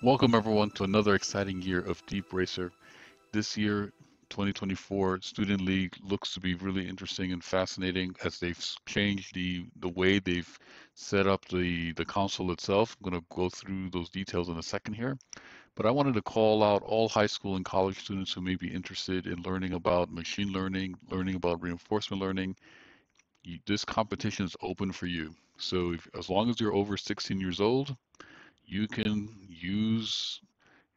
Welcome everyone to another exciting year of DeepRacer. This year, 2024 Student League looks to be really interesting and fascinating as they've changed the the way they've set up the the console itself. I'm going to go through those details in a second here. But I wanted to call out all high school and college students who may be interested in learning about machine learning, learning about reinforcement learning. You, this competition is open for you. So if, as long as you're over 16 years old, you can use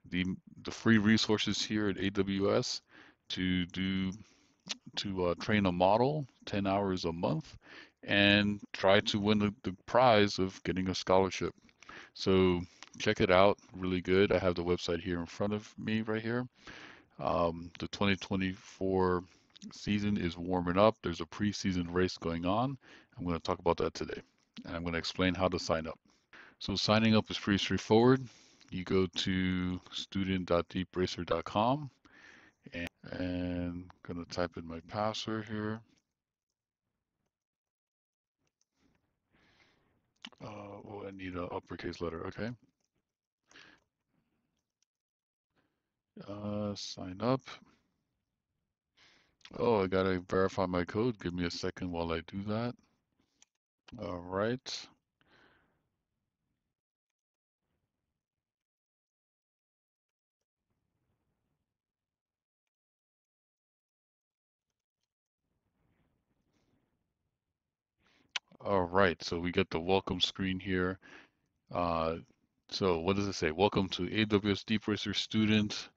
the the free resources here at AWS to do to uh, train a model 10 hours a month and try to win the, the prize of getting a scholarship. So check it out, really good. I have the website here in front of me right here. Um, the 2024 season is warming up. There's a preseason race going on. I'm going to talk about that today. And I'm going to explain how to sign up. So signing up is pretty straightforward. You go to student.deepracer.com and, and I'm going to type in my password here. Uh, oh, I need an uppercase letter. Okay. Uh, sign up. Oh, I gotta verify my code. Give me a second while I do that. All right. All right, so we get the welcome screen here. Uh, so what does it say? Welcome to AWS DeepRacer student.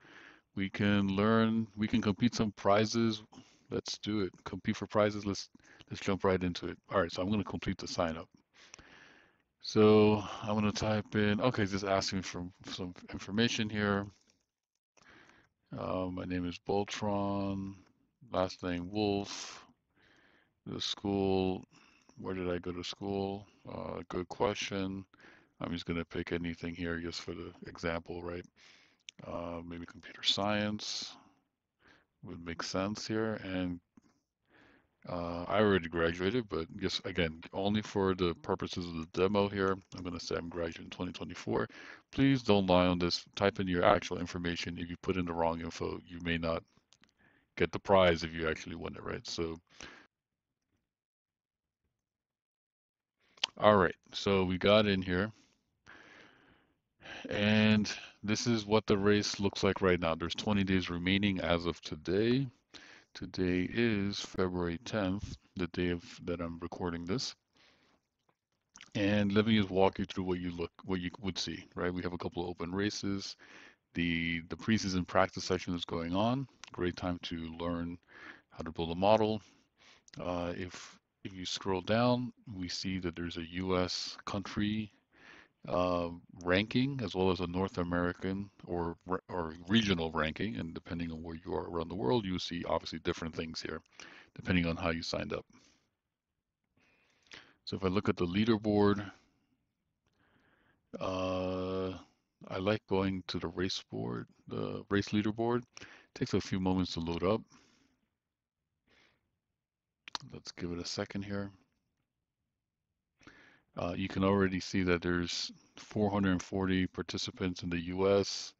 We can learn, we can compete some prizes. Let's do it. Compete for prizes. Let's let's jump right into it. All right, so I'm going to complete the sign up. So I'm going to type in, okay, just asking for some information here. Uh, my name is Boltron, last name Wolf, the school, where did I go to school? Uh, good question. I'm just going to pick anything here just for the example, right? Uh, maybe computer science would make sense here. And uh, I already graduated, but just again, only for the purposes of the demo here, I'm going to say I'm graduating in 2024. Please don't lie on this. Type in your actual information. If you put in the wrong info, you may not get the prize if you actually win it, right? So, all right, so we got in here. And this is what the race looks like right now. There's 20 days remaining as of today. Today is February 10th, the day of that I'm recording this. And let me just walk you through what you look, what you would see, right? We have a couple of open races. The the preseason practice session is going on. Great time to learn how to build a model. Uh, if if you scroll down, we see that there's a U.S. country uh, ranking as well as a North American or or regional ranking, and depending on where you are around the world, you see obviously different things here, depending on how you signed up. So if I look at the leaderboard, uh, I like going to the race board, the race leaderboard. It takes a few moments to load up. Let's give it a second here. Uh, you can already see that there's 440 participants in the US,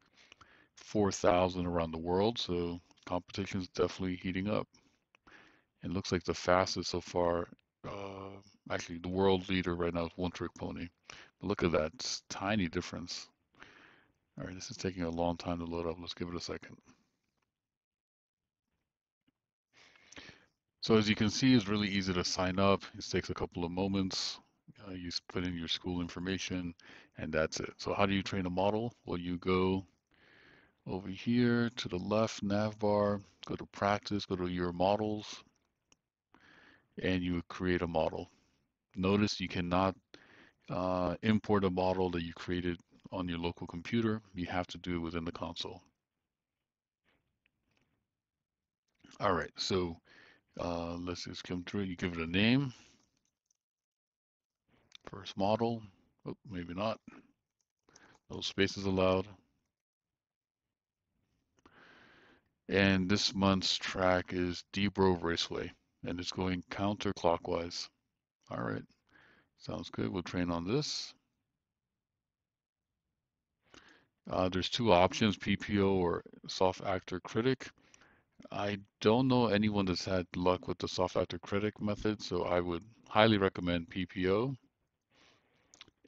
4,000 around the world. So competition is definitely heating up. It looks like the fastest so far, uh, actually the world leader right now is One Trick Pony. But look at that, tiny difference. All right, this is taking a long time to load up. Let's give it a second. So as you can see, it's really easy to sign up. It takes a couple of moments. Uh, you put in your school information and that's it. So how do you train a model? Well, you go over here to the left nav bar, go to practice, go to your models, and you create a model. Notice you cannot uh, import a model that you created on your local computer. You have to do it within the console. All right, so uh, let's just come through. You give it a name. First model, oh, maybe not. No spaces allowed. And this month's track is DBro Raceway, and it's going counterclockwise. All right, sounds good. We'll train on this. Uh, there's two options, PPO or Soft Actor Critic. I don't know anyone that's had luck with the Soft Actor Critic method, so I would highly recommend PPO.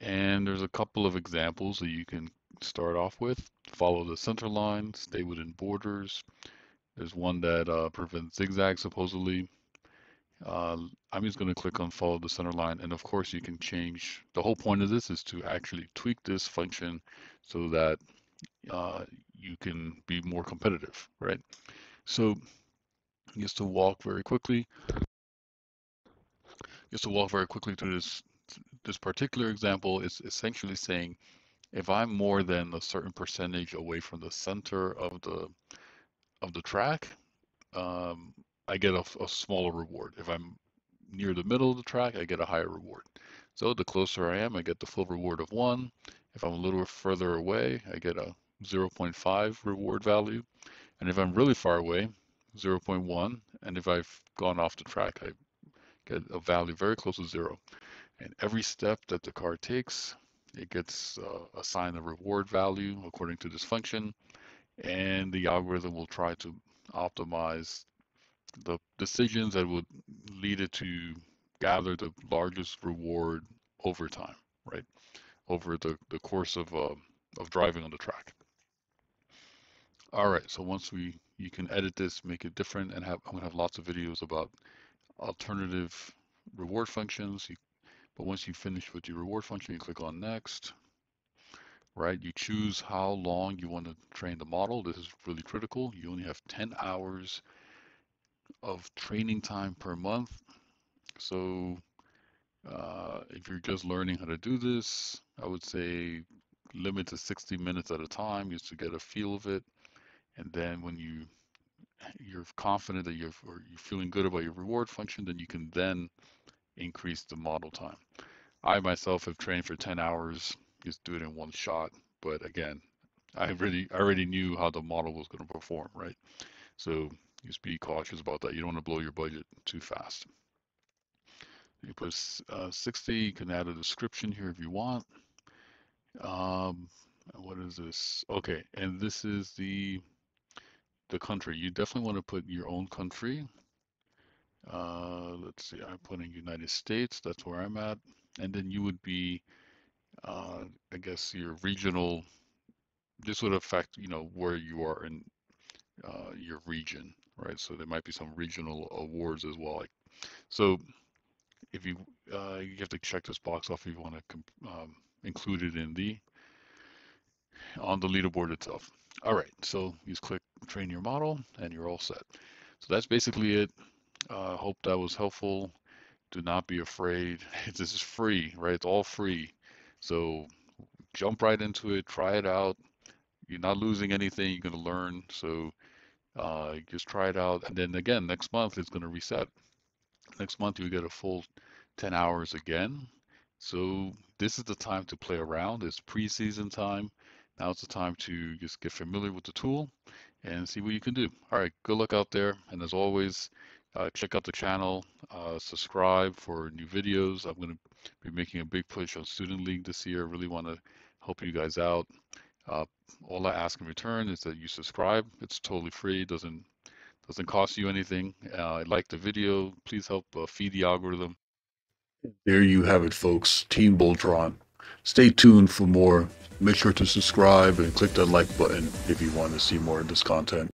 And there's a couple of examples that you can start off with. Follow the center line, stay within borders. There's one that uh, prevents zigzag, supposedly. Uh, I'm just going to click on follow the center line. And of course, you can change. The whole point of this is to actually tweak this function so that uh, you can be more competitive, right? So just to walk very quickly, just to walk very quickly through this this particular example is essentially saying if I'm more than a certain percentage away from the center of the of the track, um, I get a, a, smaller reward. If I'm near the middle of the track, I get a higher reward. So the closer I am, I get the full reward of one. If I'm a little further away, I get a 0.5 reward value. And if I'm really far away, 0.1. And if I've gone off the track, I get a value very close to zero. And every step that the car takes, it gets uh, assigned a reward value according to this function. And the algorithm will try to optimize the decisions that would lead it to gather the largest reward over time, right? Over the, the course of, uh, of driving on the track. All right, so once we, you can edit this, make it different, and have, I'm gonna have lots of videos about alternative reward functions. You, but once you finish with your reward function, you click on next, right? You choose how long you want to train the model. This is really critical. You only have 10 hours of training time per month. So uh, if you're just learning how to do this, I would say limit to 60 minutes at a time just to get a feel of it. And then when you you're confident that you're or you're feeling good about your reward function, then you can then increase the model time. I myself have trained for 10 hours, just do it in one shot. But again, I really I already knew how the model was going to perform, right? So just be cautious about that. You don't want to blow your budget too fast. You put uh, 60, you can add a description here if you want. Um, what is this? Okay, and this is the the country. You definitely want to put your own country. Uh, let's see, I'm putting United States, that's where I'm at. And then you would be, uh, I guess, your regional, this would affect, you know, where you are in uh, your region, right? So there might be some regional awards as well. Like, so if you, uh, you have to check this box off if you want to um, include it in the, on the leaderboard itself. All right, so you just click train your model and you're all set. So that's basically it. Uh, hope that was helpful. Do not be afraid. This is free, right? It's all free. So jump right into it, try it out. You're not losing anything. You're going to learn. So uh, just try it out. And then again, next month it's going to reset. Next month you get a full 10 hours again. So this is the time to play around. It's preseason time. Now it's the time to just get familiar with the tool and see what you can do. All right, good luck out there. And as always, uh, check out the channel, uh, subscribe for new videos. I'm going to be making a big push on Student League this year. I really want to help you guys out. Uh, all I ask in return is that you subscribe. It's totally free. It doesn't doesn't cost you anything. Uh, like the video. Please help uh, feed the algorithm. There you have it, folks. Team Boltron. Stay tuned for more. Make sure to subscribe and click that like button if you want to see more of this content.